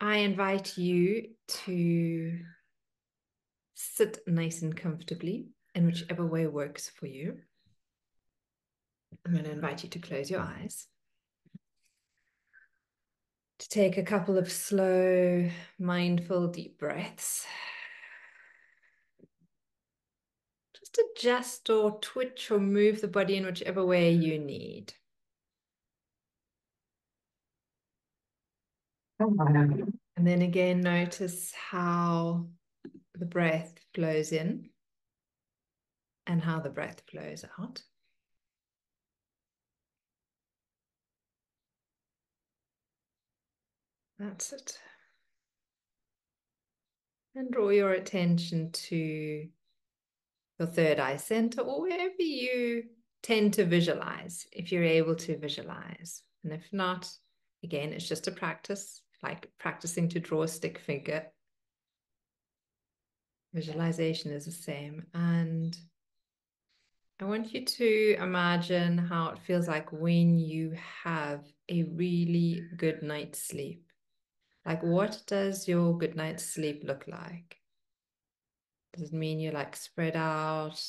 I invite you to sit nice and comfortably in whichever way works for you. I'm going to invite you to close your eyes. To take a couple of slow, mindful, deep breaths. Just adjust or twitch or move the body in whichever way you need. And then again, notice how the breath flows in and how the breath flows out. That's it. And draw your attention to your third eye center or wherever you tend to visualize, if you're able to visualize. And if not, again, it's just a practice, like practicing to draw a stick figure. Visualization is the same. And I want you to imagine how it feels like when you have a really good night's sleep. Like, what does your good night's sleep look like? Does it mean you're like spread out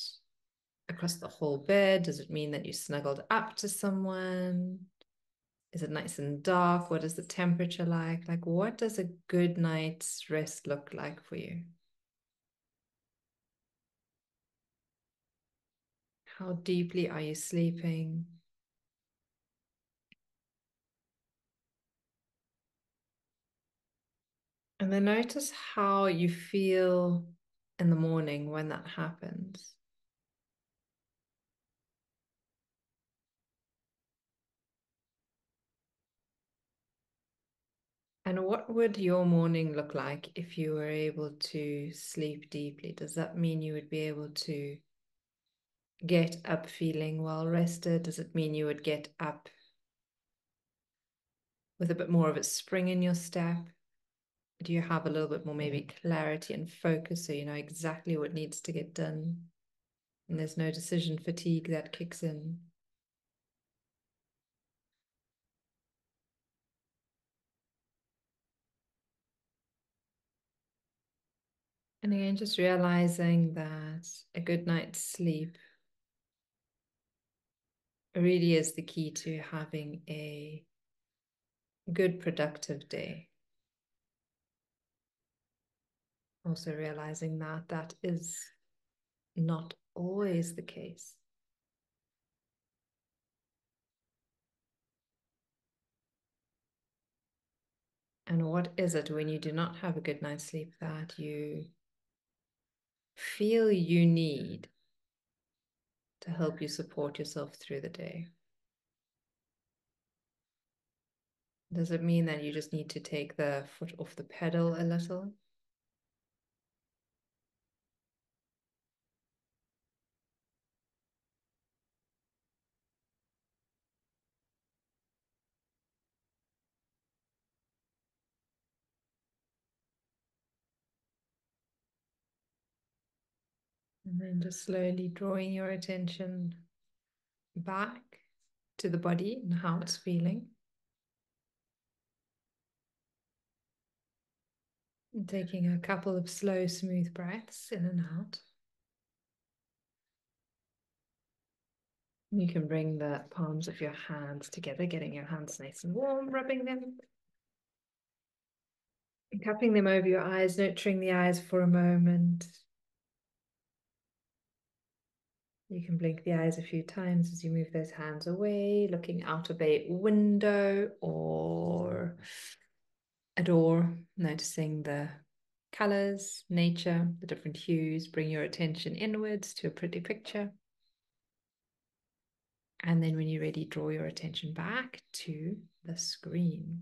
across the whole bed? Does it mean that you snuggled up to someone? Is it nice and dark? What is the temperature like? Like, what does a good night's rest look like for you? How deeply are you sleeping? And then notice how you feel in the morning when that happens. And what would your morning look like if you were able to sleep deeply? Does that mean you would be able to get up feeling well rested? Does it mean you would get up with a bit more of a spring in your step? do you have a little bit more maybe mm-hmm. clarity and focus so you know exactly what needs to get done and there's no decision fatigue that kicks in and again just realizing that a good night's sleep really is the key to having a good productive day also realizing that that is not always the case. And what is it when you do not have a good night's sleep that you feel you need to help you support yourself through the day? Does it mean that you just need to take the foot off the pedal a little? And then just slowly drawing your attention back to the body and how it's feeling. And taking a couple of slow, smooth breaths in and out. You can bring the palms of your hands together, getting your hands nice and warm, rubbing them. And cupping them over your eyes, nurturing the eyes for a moment. You can blink the eyes a few times as you move those hands away, looking out of a window or a door, noticing the colors, nature, the different hues. Bring your attention inwards to a pretty picture. And then when you're ready, draw your attention back to the screen.